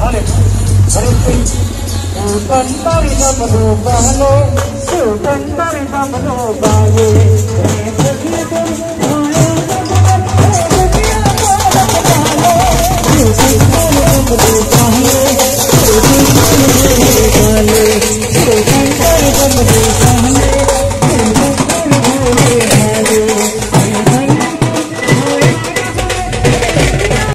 Hare Hare Sukandari Namano Bhalo bano, Namano Bhaye Hare Hare